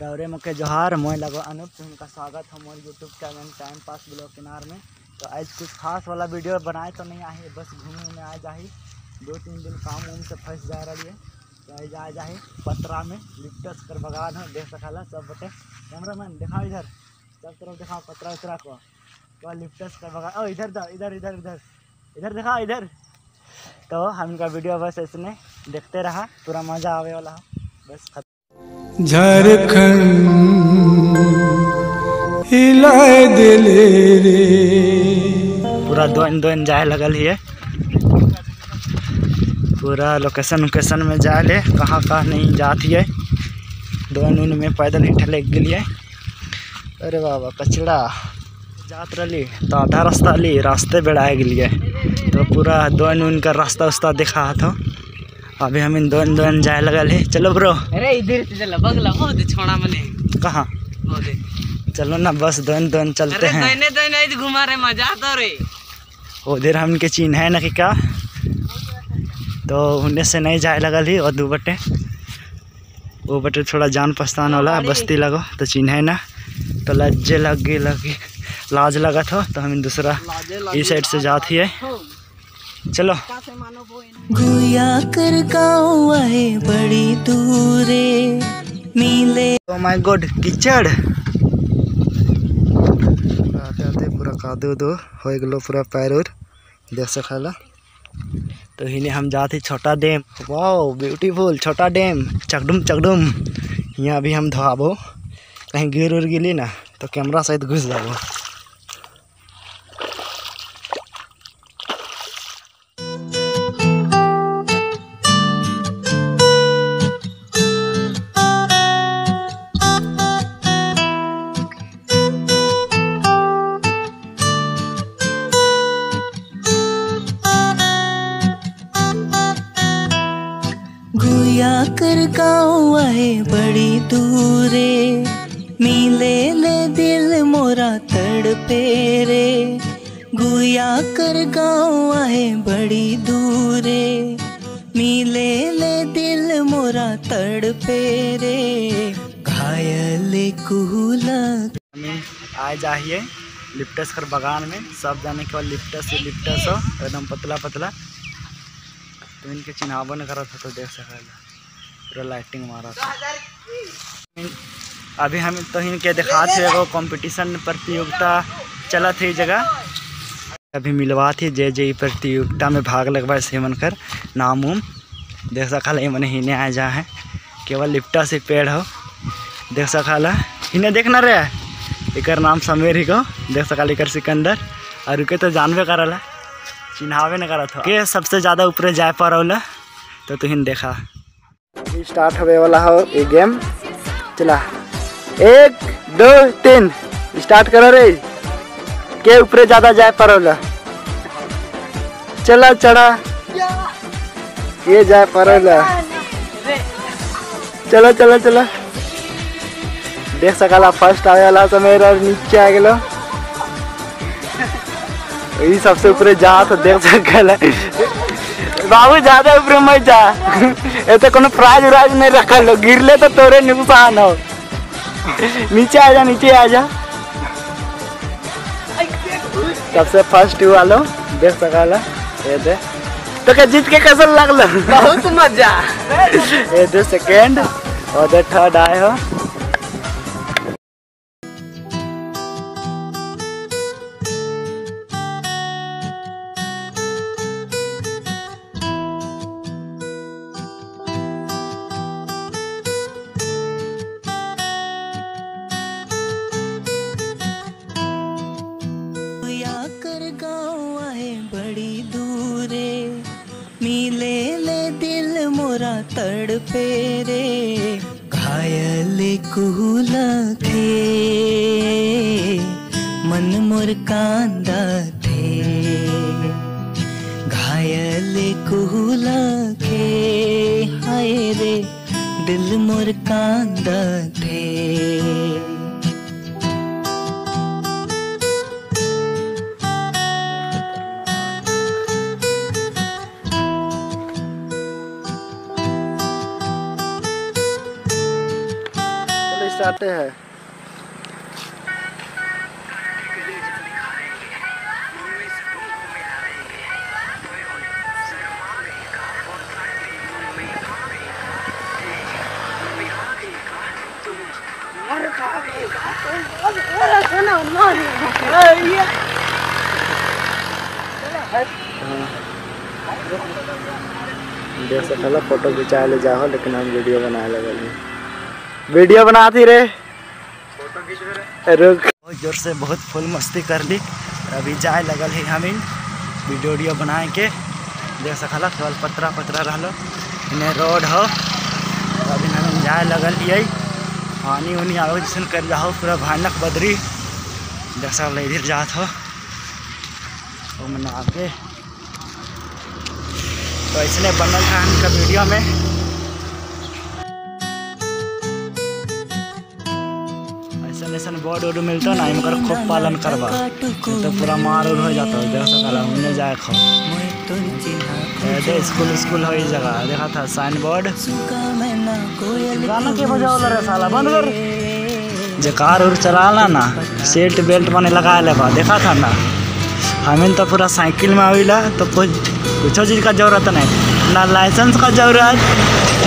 रौरे मुके जोहार मोय लगो अनूप तुमका स्वागत है मोर YouTube channel time pass blog किनार में। तो आज कुछ खास वाला वीडियो बनाए तो नहीं आहे बस घूमे में आ जाही दो तीन दिन काम उम से फंस जा रही है। तो आज आ जाही पतरा में, लिप्टस कर बगान हो, देख सकाला सब बटे। कैमरा मैन दिखाओ इधर। सब तरफ़ दिखाओ पतरा उतरा को। तो लिप्टस कर बगान ओ, इधर जाओ, इधर इधर इधर। इधर दिखाओ, इधर। तो हमका वीडियो बस इसने देखते रहा, पूरा मज़ा आवे वाला बस झारखंड हिलाए दिले रे पूरा दोन दोन जाए लगल हिए पूरा लोकेशन वोकेशन में जाए ले, कहाँ कहाँ नहीं जात है दोन उन में पैदल ही ठलक गलिए अरे बाबा, कचड़ा। जात रही तो आधा रास्ता ली, रास्ते बेड़ाए गलिए तो पूरा दोन उन का रास्ता उस्ता दिखा था अभी हम इन दोन दोन जाए लगल है। चलो ब्रो अरे इधर से चला बगला हो दे छोड़ा मने। कहाँ? हो दे। चलो ना बस दोन दोन चलते अरे हैं। दने दने इधर घुमा रे मज़ा तो रे। उधर हमके चिन्ह है ना कि का तो उन्हें से नहीं जाए लगल ही और दू बटे। वो बटे थोड़ा जान पहचान वाला बस्ती लगो तो चिन्ह है ना। तो लज्जे लगी लगी लाज लगा था तो हम दूसरा इस साइड से जाती है। चलो। गुया कर गाँव है बड़ी दूरे मिले। ओ माय गॉड कीचड़। आते आते पूरा कादो दो हो गलो पूरा पैर उर देख सकाला तो हिने हम जाते छोटा डैम। वाओ ब्यूटीफुल छोटा डैम। चकडुम चकडुम। यहाँ भी हम धोआबो। कहीं गिर उर गिली ना तो कैमरा सहित घुस जाबो। गाँव है बड़ी दूरे, मिले ले दिल मोरा तड़पे रे गुया कर गाँव है बड़ी दूरे, मिले ले दिल मोरा तड़पे रे घायल आए जाइए लिप्टस कर बगान में, सब जाने के बाद लिप्टस से लिप्टस हो एकदम पतला पतला तो इनके चिन्हावो न करा था तो देख सका पूरा लाइटिंग मारा था। अभी हम तो इनके दिखा थे एगो कंपटीशन प्रतियोगिता चला थी जगह। अभी मिलवा थी जे जे प्रतियोगिता में भाग लगवाए से मन कर नाम उम। देख सकाल मन हिने आ जा है। केवल लिप्टा से पेड़ हो। देख सकाला इन्हें देखना रे एक नाम समीर ही को। देख सकाल एकर सिकंदर। और के तो जानबे करला। चिन्हावे न करत हो। के सबसे ज़्यादा ऊपरे जाए पारौला तो तुहिन देखा। स्टार्ट होवे वाला हो, ये गेम चला। एक, दो, तीन। स्टार्ट करो रे। के ऊपरे ज़्यादा जाए पारौला चला चढ़ा के जाए पारौला चलो चलो चलो। देख सकाला फ़र्स्ट आवे वाला समय और नीचे आ गेलो ई सबसे ऊपर जा तो देख सकला। बाबू ज़्यादा ऊपर मत जा। ए तो कोनो प्राइज उराज नहीं रखल हो गिरले तो तोरे नुकसान हो। नीचे आ जा नीचे आ जा। सबसे फ़र्स्ट हुआ लो देख सकाला। ये दे। तो के जीत के कैसा लगल? बहुत मज़ा। ये दे सेकंड और दे थर्ड आए हो। तड़पे रे, घायल कुहला थे मन मोर कांदा थे। घायल कुहला थे हाय रे, दिल मोर कांदा थे। स्टार्ट है। देख सकल फ़ोटो खिंचाए ले जाओ लेकिन हम वीडियो बनाए लगल हैं वीडियो बनाती रे रुक। बहुत ज़ोर से बहुत फुल मस्ती कर ली। अभी जाए लगल है हम वीडियो वीडियो बनाए के। देख सकल केवल पतरा पतरा रहलो। इन्हें रोड हो। अभी हम जाए लगल हियै। पानी उनी आवे जैसे कर जाओ पूरा भयानक बदरी। देख सकल इधर जात हो। तो मैंने तो इसने बनल था इनका वीडियो में। ऐसा बोर्ड वोर्ड मिलता ना इनकर खूब पालन करवा तो पूरा मार उर हो जाता, देख सकला उन्हें जाए खो स्कूल स्कूल हो जगह, देखा था साइन बोर्ड गाना के बजा रे साला, बंद कर। जे कार उर चलाना ना सीट बेल्ट बने लगा ले देखा था ना। हमें तो पूरा साइकिल में आविला तो कुछ कुछ चीज़ का ज़रूरत नहीं। ना लाइसेंस का ज़रूरत,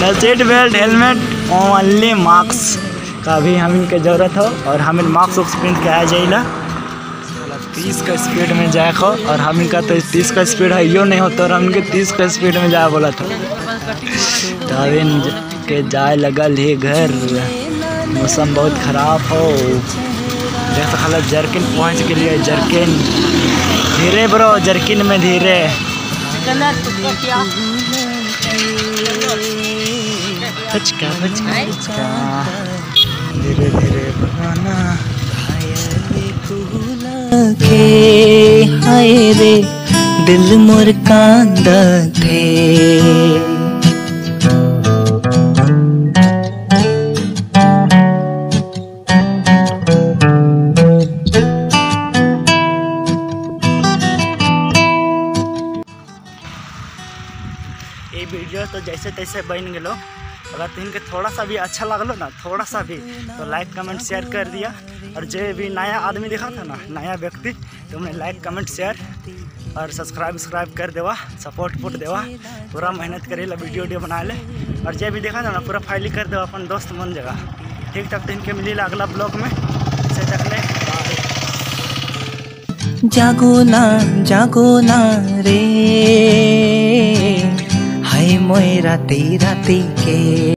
ना seat belt helmet only marks का भी हम इनके ज़रूरत हो और हमें मार्क्स उक्स पहन के आ जाइला तीस का स्पीड में जाए खो और हम इनका तो तीस का स्पीड है, यो नहीं होता और हम इनके तीस का स्पीड में जाए बोला था। तो अभी इन के जाए लगल ही घर। मौसम बहुत ख़राब हो। देख सकल जर्किन पहुँच के लिए, जर्किन। धीरे ब्रो, जर्किन में धीरे। धीरे धीरे भगाना। के हाय रे दिल मोर कांदा थे ये वीडियो तो जैसे तैसे बन गलो अगर तीन के थोड़ा सा भी अच्छा लगलो ना, थोड़ा सा भी तो लाइक कमेंट शेयर कर दिया। और जो भी नया आदमी देखा था ना, नया व्यक्ति तो उन्हें लाइक कमेंट शेयर और सब्सक्राइब सब्सक्राइब कर देवा सपोर्ट वोट देवा। पूरा मेहनत करे ला वीडियो वीडियो बना ले। और जो भी देखा था ना, पूरा फ़ाइल कर देवा अपन दोस्त मन जगह। ठीक तक तो के मिली अगला ब्लॉग में। से तक ले जागो ना जागो ना रे। हाय मोय राती राती के